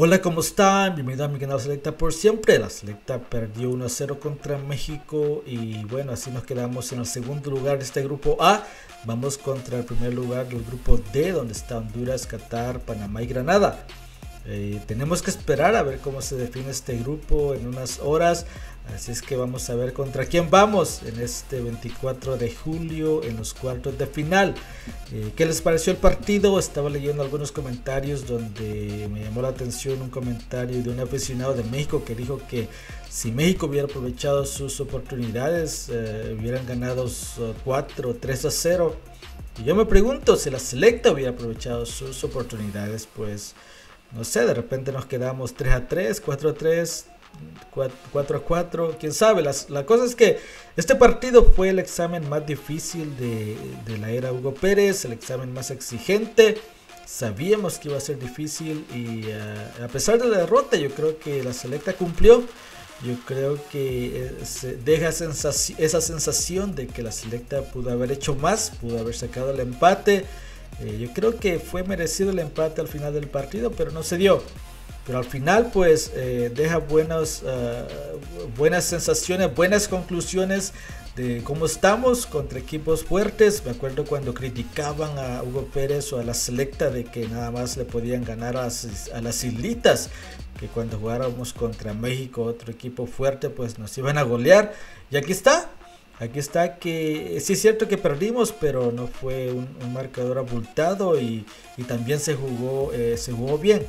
Hola, ¿cómo están? Bienvenido a mi canal Selecta por siempre. La Selecta perdió 1-0 contra México y bueno, así nos quedamos en el segundo lugar de este grupo A. Vamos contra el primer lugar del grupo D, donde está Honduras, Qatar, Panamá y Granada. Eh, tenemos que esperar a ver cómo se define este grupo en unas horas. Así es que vamos a ver contra quién vamos en este 24 de julio en los cuartos de final. Eh, ¿Qué les pareció el partido? Estaba leyendo algunos comentarios donde me llamó la atención un comentario de un aficionado de México que dijo que si México hubiera aprovechado sus oportunidades, eh, hubieran ganado 4 3 a 0. Y yo me pregunto si la selecta hubiera aprovechado sus oportunidades, pues no sé, de repente nos quedamos 3 a 3, 4 a 3, 4 a 4, quién sabe. la cosa es que este partido fue el examen más difícil de, la era Hugo Pérez, el examen más exigente. Sabíamos que iba a ser difícil y eh, a pesar de la derrota yo creo que la selecta cumplió. Yo creo que eh, deja esa sensación de que la selecta pudo haber hecho más, pudo haber sacado el empate. Eh, yo creo que fue merecido el empate al final del partido, pero no se dio. Pero al final pues eh, deja buenas, ah, buenas sensaciones, buenas conclusiones de cómo estamos contra equipos fuertes. Me acuerdo cuando criticaban a Hugo Pérez o a la selecta de que nada más le podían ganar a, a las islitas, que cuando jugáramos contra México, otro equipo fuerte, pues nos iban a golear. Y aquí está, Aquí está que sí es cierto que perdimos, pero no fue un, marcador abultado y, también se jugó, eh, se jugó bien.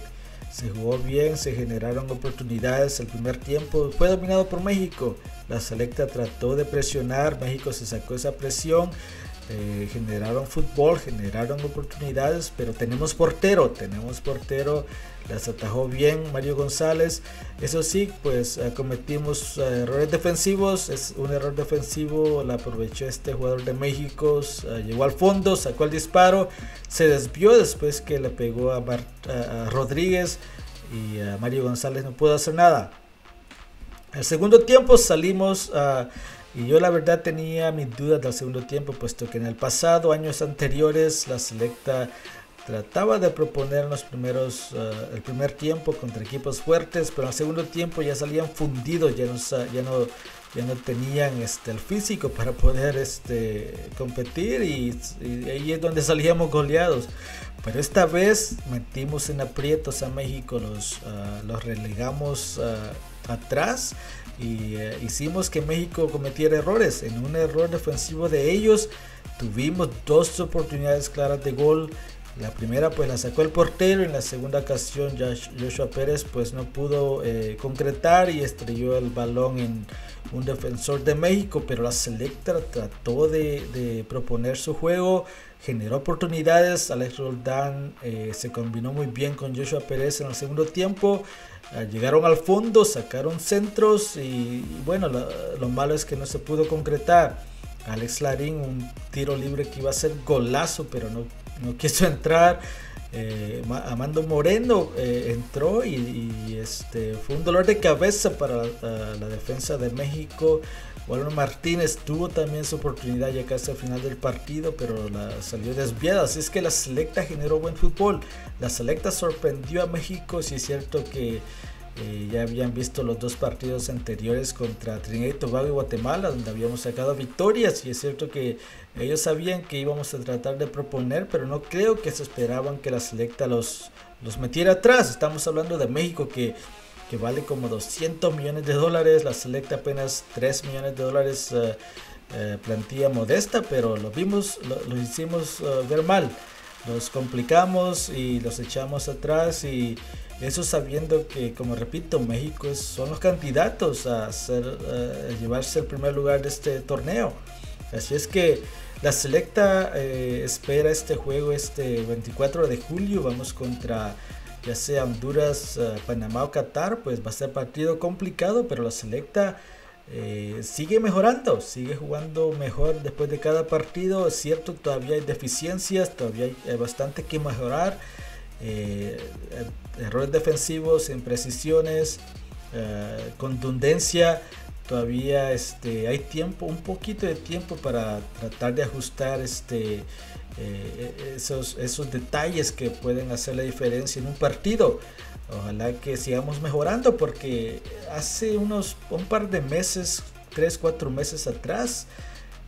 Se jugó bien, se generaron oportunidades. El primer tiempo fue dominado por México. La selecta trató de presionar, México se sacó esa presión. Eh, generaron fútbol, generaron oportunidades, pero tenemos portero, tenemos portero, las atajó bien Mario González. Eso sí, pues eh, cometimos eh, errores defensivos, es un error defensivo, la aprovechó este jugador de México, llegó al fondo, sacó el disparo, se desvió después que le pegó a, a Rodríguez y a Mario González no pudo hacer nada. El segundo tiempo salimos a y yo la verdad tenía mis dudas del segundo tiempo, puesto que en el pasado, años anteriores, la selecta trataba de proponer los primeros, eh, el primer tiempo contra equipos fuertes, pero el segundo tiempo ya salían fundidos, ya no, ya no, ya no tenían este, el físico para poder este, competir y, ahí es donde salíamos goleados. Pero esta vez metimos en aprietos a México, los, uh, los relegamos uh, atrás y eh, hicimos que México cometiera errores. En un error defensivo de ellos tuvimos dos oportunidades claras de gol. La primera pues la sacó el portero, en la segunda ocasión Joshua Pérez pues no pudo eh, concretar y estrelló el balón en un defensor de México, pero la selecta trató de, proponer su juego, generó oportunidades, Alex Roldán eh, se combinó muy bien con Joshua Pérez en el segundo tiempo, eh, llegaron al fondo, sacaron centros y, bueno, lo, malo es que no se pudo concretar. Alex Larín, un tiro libre que iba a ser golazo, pero no, no quiso entrar. Eh, Amando Moreno eh, entró y, este, fue un dolor de cabeza para la defensa de México. Walter Martínez tuvo también su oportunidad ya casi al final del partido, pero la salió desviada. Así es que la selecta generó buen fútbol. La selecta sorprendió a México. Si es cierto que eh, ya habían visto los dos partidos anteriores contra Trinidad y Tobago y Guatemala, donde habíamos sacado victorias. Y es cierto que ellos sabían que íbamos a tratar de proponer, pero no creo que se esperaban que la selecta los, los metiera atrás. Estamos hablando de México que, que vale como 200 millones de dólares, la selecta apenas 3 millones de dólares. Eh, eh, plantilla modesta, pero lo vimos, lo, hicimos ver mal. Los complicamos y los echamos atrás y eso sabiendo que, como repito, México son los candidatos a, hacer, llevarse el primer lugar de este torneo. Así es que la selecta eh, espera este juego este 24 de julio. Vamos contra ya sea Honduras, eh, Panamá o Qatar. Pues va a ser partido complicado, pero la selecta eh, sigue mejorando, sigue jugando mejor después de cada partido. Es cierto, todavía hay deficiencias, todavía hay bastante que mejorar eh, errores defensivos, imprecisiones, eh, contundencia. Todavía este, hay tiempo, un poquito de tiempo para tratar de ajustar este, esos, esos detalles que pueden hacer la diferencia en un partido. Ojalá que sigamos mejorando porque hace unos un par de meses, 3, 4 meses atrás,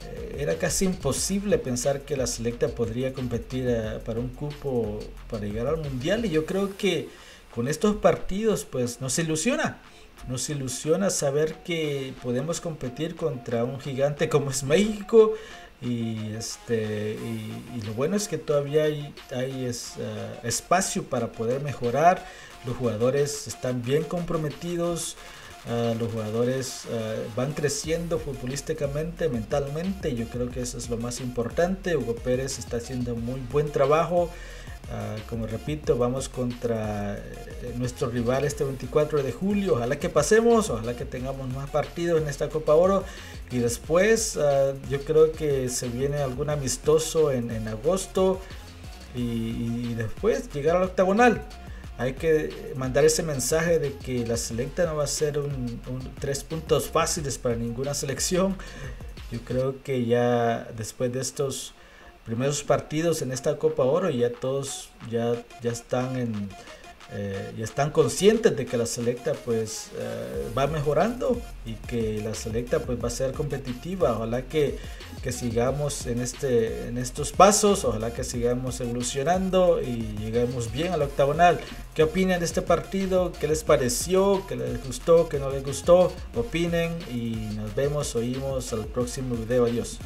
eh, era casi imposible pensar que la selecta podría competir eh, para un cupo para llegar al mundial. Y yo creo que con estos partidos pues nos ilusiona nos ilusiona saber que podemos competir contra un gigante como es México. Y este y, lo bueno es que todavía hay, hay eh, espacio para poder mejorar los jugadores están bien comprometidos Uh, los jugadores uh, van creciendo futbolísticamente, mentalmente. Yo creo que eso es lo más importante. Hugo Pérez está haciendo muy buen trabajo. Uh, como repito, vamos contra eh, nuestro rival este 24 de julio. Ojalá que pasemos, ojalá que tengamos más partidos en esta Copa Oro. Y después yo creo que se viene algún amistoso en, agosto. Y después llegar al octagonal hay que mandar ese mensaje de que la selecta no va a ser tres puntos fáciles para ninguna selección. Yo creo que ya después de estos primeros partidos en esta Copa Oro ya todos ya, ya están en eh, ya están conscientes de que la selecta pues eh, va mejorando y que la selecta pues va a ser competitiva. Ojalá que, que, sigamos en este en estos pasos ojalá que sigamos evolucionando y lleguemos bien al octagonal. Qué opinan de este partido qué les pareció qué les gustó qué no les gustó opinen y nos vemos oímos al próximo video. Adiós